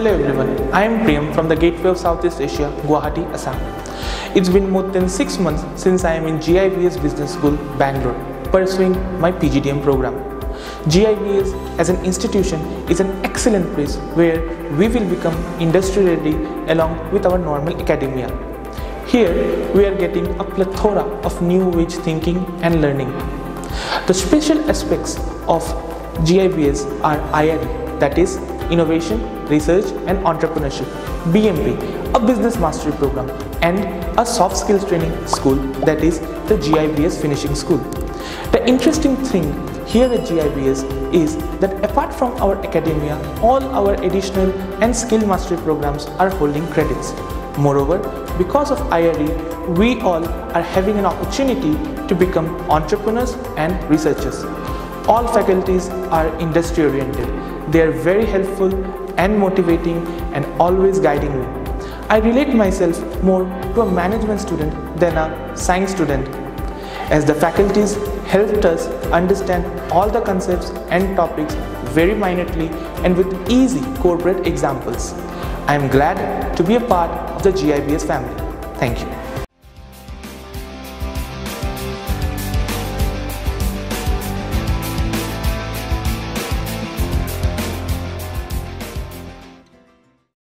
Hello everyone, I am Priyam from the Gateway of Southeast Asia, Guwahati, Assam. It's been more than 6 months since I am in GIBS Business School, Bangalore, pursuing my PGDM program. GIBS as an institution is an excellent place where we will become industry ready along with our normal academia. Here we are getting a plethora of new age thinking and learning. The special aspects of GIBS are IRE that is Innovation, Research and Entrepreneurship, BMP, a Business Mastery Program and a soft skills training school that is the GIBS Finishing School. The interesting thing here at GIBS is that apart from our academia, all our additional and skill mastery programs are holding credits. Moreover, because of IRE, we all are having an opportunity to become entrepreneurs and researchers. All faculties are industry oriented. They are very helpful and motivating and always guiding me. I relate myself more to a management student than a science student as the faculties helped us understand all the concepts and topics very minutely and with easy corporate examples. I am glad to be a part of the GIBS family. Thank you.